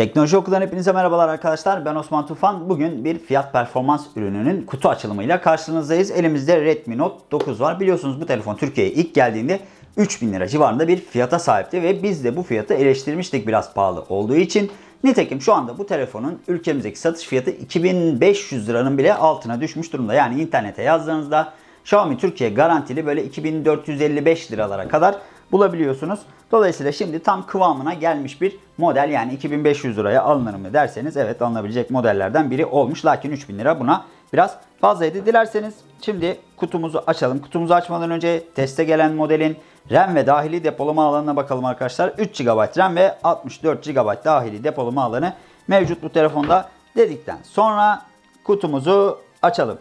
Teknoloji Okulu'dan hepinize merhabalar arkadaşlar. Ben Osman Tufan. Bugün bir fiyat performans ürününün kutu açılımıyla karşınızdayız. Elimizde Redmi Note 9 var. Biliyorsunuz bu telefon Türkiye'ye ilk geldiğinde 3000 lira civarında bir fiyata sahipti ve biz de bu fiyatı eleştirmiştik biraz pahalı olduğu için. Nitekim şu anda bu telefonun ülkemizdeki satış fiyatı 2500 liranın bile altına düşmüş durumda. Yani internete yazdığınızda Xiaomi Türkiye garantili böyle 2455 liralara kadar bulabiliyorsunuz. Dolayısıyla şimdi tam kıvamına gelmiş bir model yani 2500 liraya alınır mı derseniz evet alınabilecek modellerden biri olmuş. Lakin 3000 lira buna biraz fazlaydı. Dilerseniz şimdi kutumuzu açalım. Kutumuzu açmadan önce teste gelen modelin RAM ve dahili depolama alanına bakalım arkadaşlar. 3 GB RAM ve 64 GB dahili depolama alanı mevcut bu telefonda dedikten sonra kutumuzu açalım.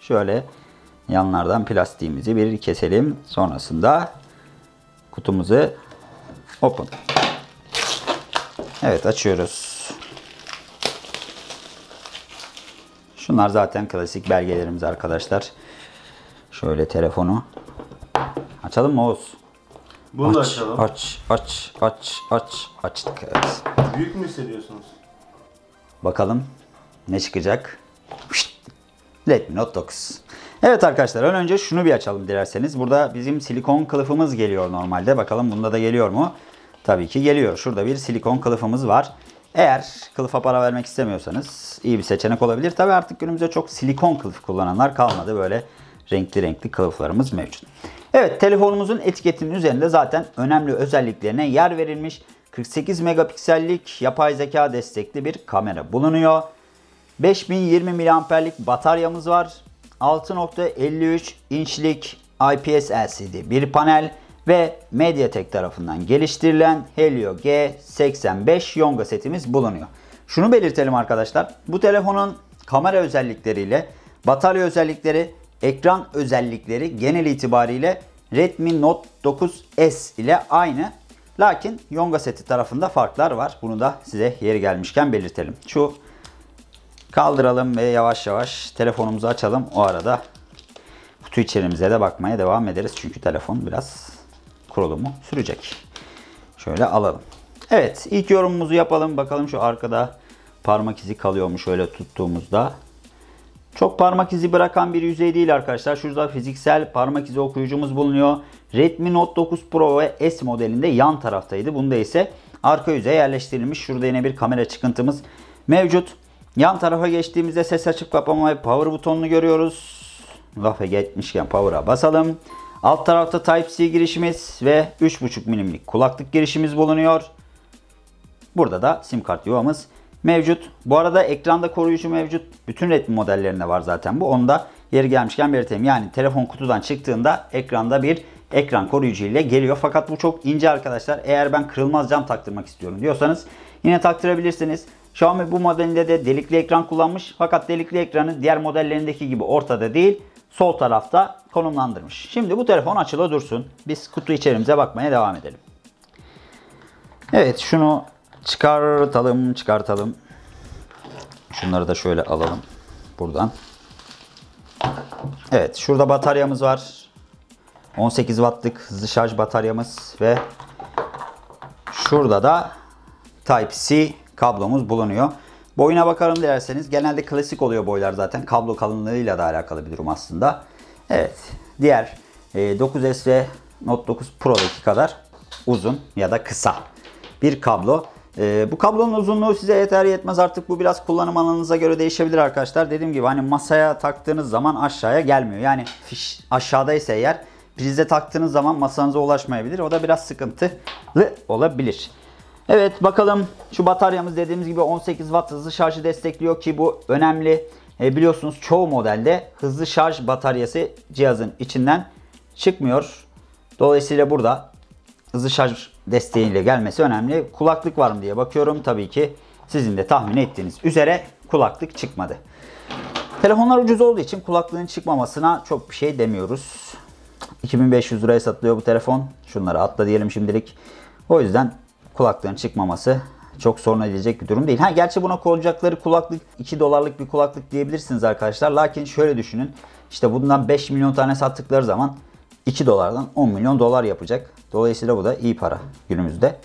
Şöyle yanlardan plastiğimizi bir keselim. Sonrasında kutumuzu open. Evet açıyoruz. Şunlar zaten klasik belgelerimiz arkadaşlar. Şöyle telefonu açalım mı Oğuz? Bunu da aç, açalım. Aç, aç, aç, aç, açtık. Evet. Büyük mü hissediyorsunuz? Bakalım ne çıkacak. Redmi Note 9. Evet arkadaşlar ön önce şunu bir açalım dilerseniz. Burada bizim silikon kılıfımız geliyor normalde. Bakalım bunda da geliyor mu? Tabii ki geliyor. Şurada bir silikon kılıfımız var. Eğer kılıfa para vermek istemiyorsanız iyi bir seçenek olabilir. Tabii artık günümüzde çok silikon kılıf kullananlar kalmadı. Böyle renkli renkli kılıflarımız mevcut. Evet telefonumuzun etiketinin üzerinde zaten önemli özelliklerine yer verilmiş. 48 megapiksellik yapay zeka destekli bir kamera bulunuyor. 5020 miliamperlik bataryamız var. 6.53 inçlik IPS LCD bir panel ve MediaTek tarafından geliştirilen Helio G85 Yonga setimiz bulunuyor. Şunu belirtelim arkadaşlar. Bu telefonun kamera özellikleriyle batarya özellikleri, ekran özellikleri genel itibariyle Redmi Note 9S ile aynı. Lakin Yonga seti tarafında farklar var. Bunu da size yeri gelmişken belirtelim. Şu kaldıralım ve yavaş yavaş telefonumuzu açalım. O arada kutu içerimize de bakmaya devam ederiz. Çünkü telefon biraz kurulumu sürecek. Şöyle alalım. Evet ilk yorumumuzu yapalım. Bakalım şu arkada parmak izi kalıyor mu şöyle tuttuğumuzda. Çok parmak izi bırakan bir yüzey değil arkadaşlar. Şurada fiziksel parmak izi okuyucumuz bulunuyor. Redmi Note 9 Pro ve S modelinde yan taraftaydı. Bunda ise arka yüzeye yerleştirilmiş. Şurada yine bir kamera çıkıntımız mevcut. Yan tarafa geçtiğimizde ses açıp kapama ve power butonunu görüyoruz. Lafa geçmişken power'a basalım. Alt tarafta Type-C girişimiz ve 3.5 milimlik kulaklık girişimiz bulunuyor. Burada da sim kart yuvamız mevcut. Bu arada ekranda koruyucu mevcut. Bütün Redmi modellerinde var zaten bu. Onu da yeri gelmişken belirteyim. Yani telefon kutudan çıktığında ekranda bir ekran koruyucu ile geliyor. Fakat bu çok ince arkadaşlar. Eğer ben kırılmaz cam taktırmak istiyorum diyorsanız yine taktırabilirsiniz. Xiaomi bu modelinde de delikli ekran kullanmış. Fakat delikli ekranı diğer modellerindeki gibi ortada değil, sol tarafta konumlandırmış. Şimdi bu telefon açılı dursun. Biz kutu içerimize bakmaya devam edelim. Evet şunu çıkartalım, çıkartalım. Şunları da şöyle alalım buradan. Evet şurada bataryamız var. 18 wattlık hızlı şarj bataryamız ve şurada da Type-C kablomuz bulunuyor. Boyuna bakalım dilerseniz. Genelde klasik oluyor boylar zaten. Kablo kalınlığıyla da alakalı bir durum aslında. Evet. Diğer 9S ve Note 9 Pro'daki kadar uzun ya da kısa bir kablo. bu kablonun uzunluğu size yeter yetmez artık bu biraz kullanım alanınıza göre değişebilir arkadaşlar. Dediğim gibi hani masaya taktığınız zaman aşağıya gelmiyor. Yani fiş aşağıdaysa eğer prize taktığınız zaman masanıza ulaşmayabilir. O da biraz sıkıntılı olabilir. Evet bakalım şu bataryamız dediğimiz gibi 18 Watt hızlı şarjı destekliyor ki bu önemli. E, biliyorsunuz çoğu modelde hızlı şarj bataryası cihazın içinden çıkmıyor. Dolayısıyla burada hızlı şarj desteğiyle gelmesi önemli. Kulaklık var mı diye bakıyorum. Tabii ki sizin de tahmin ettiğiniz üzere kulaklık çıkmadı. Telefonlar ucuz olduğu için kulaklığın çıkmamasına çok bir şey demiyoruz. 2500 liraya satılıyor bu telefon. Şunları atla diyelim şimdilik. O yüzden kulaklığın çıkmaması çok sorun edilecek bir durum değil. Ha gerçi buna koyacakları kulaklık 2 dolarlık bir kulaklık diyebilirsiniz arkadaşlar. Lakin şöyle düşünün. İşte bundan 5 milyon tane sattıkları zaman 2 dolardan 10 milyon dolar yapacak. Dolayısıyla bu da iyi para günümüzde.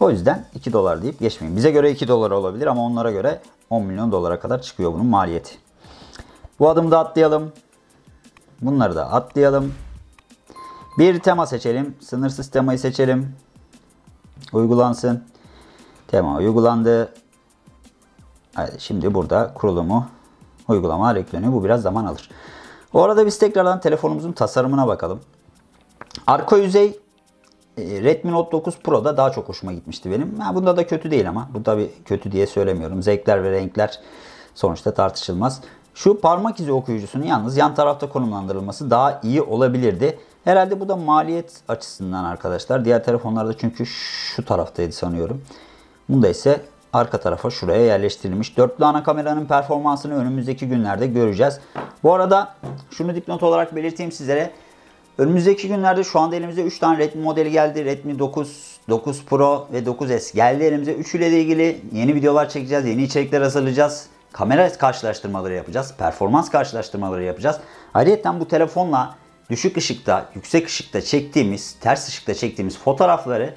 O yüzden 2 dolar deyip geçmeyin. Bize göre 2 dolar olabilir ama onlara göre 10 milyon dolara kadar çıkıyor bunun maliyeti. Bu adımı da atlayalım. Bunları da atlayalım. Bir tema seçelim. Sınırsız temayı seçelim. Uygulansın. Tema uygulandı. Hadi şimdi burada kurulumu uygulama ekleniyor. Bu biraz zaman alır. O arada biz tekrardan telefonumuzun tasarımına bakalım. Arka yüzey e, Redmi Note 9 Pro'da daha çok hoşuma gitmişti benim. Ha, bunda da kötü değil ama. Bu tabi kötü diye söylemiyorum. Zevkler ve renkler sonuçta tartışılmaz. Şu parmak izi okuyucusunun yalnız yan tarafta konumlandırılması daha iyi olabilirdi. Herhalde bu da maliyet açısından arkadaşlar. Diğer telefonlarda çünkü şu taraftaydı sanıyorum. Bunda ise arka tarafa şuraya yerleştirilmiş. Dörtlü ana kameranın performansını önümüzdeki günlerde göreceğiz. Bu arada şunu dipnot olarak belirteyim sizlere. Önümüzdeki günlerde şu anda elimize 3 tane Redmi modeli geldi. Redmi 9, 9 Pro ve 9S geldi elimize. Üçüyle de ilgili yeni videolar çekeceğiz, yeni içerikler hazırlayacağız. Kamera karşılaştırmaları yapacağız, performans karşılaştırmaları yapacağız. Ayrıca bu telefonla düşük ışıkta, yüksek ışıkta çektiğimiz, ters ışıkta çektiğimiz fotoğrafları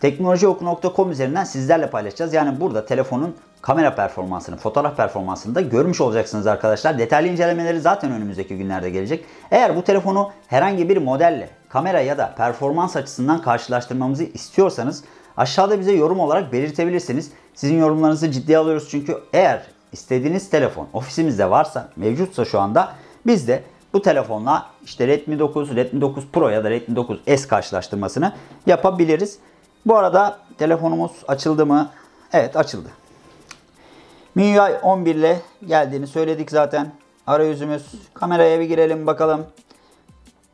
teknolojioku.com üzerinden sizlerle paylaşacağız. Yani burada telefonun kamera performansını, fotoğraf performansını da görmüş olacaksınız arkadaşlar. Detaylı incelemeleri zaten önümüzdeki günlerde gelecek. Eğer bu telefonu herhangi bir modelle kamera ya da performans açısından karşılaştırmamızı istiyorsanız aşağıda bize yorum olarak belirtebilirsiniz. Sizin yorumlarınızı ciddiye alıyoruz çünkü eğer istediğiniz telefon ofisimizde varsa, mevcutsa şu anda biz de bu telefonla işte Redmi 9, Redmi 9 Pro ya da Redmi 9S karşılaştırmasını yapabiliriz. Bu arada telefonumuz açıldı mı? Evet açıldı. MIUI 11 ile geldiğini söyledik zaten. Arayüzümüz. Kameraya bir girelim bakalım.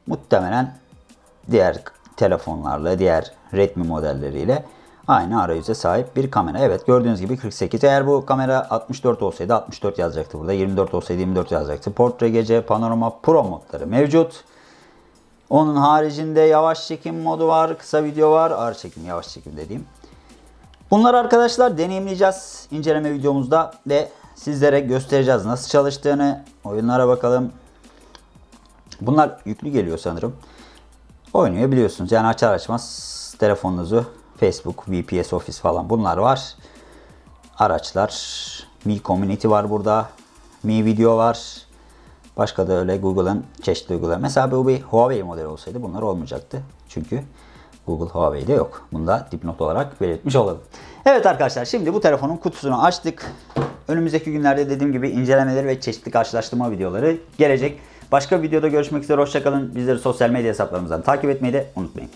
Muhtemelen diğer telefonlarla, diğer Redmi modelleriyle aynı arayüze sahip bir kamera. Evet gördüğünüz gibi 48. Eğer bu kamera 64 olsaydı 64 yazacaktı burada. 24 olsaydı 24 yazacaktı. Portre gece, panorama pro modları mevcut. Onun haricinde yavaş çekim modu var, kısa video var, ağır çekim, yavaş çekim dediğim. Bunları arkadaşlar deneyimleyeceğiz inceleme videomuzda ve sizlere göstereceğiz nasıl çalıştığını. Oyunlara bakalım. Bunlar yüklü geliyor sanırım. Oynayabiliyorsunuz. Yani açar açmaz telefonunuzu Facebook, VPS Office falan bunlar var. Araçlar, Mi Community var burada. Mi Video var. Başka da öyle Google'ın çeşitli uygulamaları. Mesela bu bir Huawei modeli olsaydı bunlar olmayacaktı. Çünkü Google Huawei'de yok. Bunu da dipnot olarak belirtmiş olalım. Evet arkadaşlar şimdi bu telefonun kutusunu açtık. Önümüzdeki günlerde dediğim gibi incelemeleri ve çeşitli karşılaştırma videoları gelecek. Başka videoda görüşmek üzere. Hoşçakalın. Bizleri sosyal medya hesaplarımızdan takip etmeyi de unutmayın.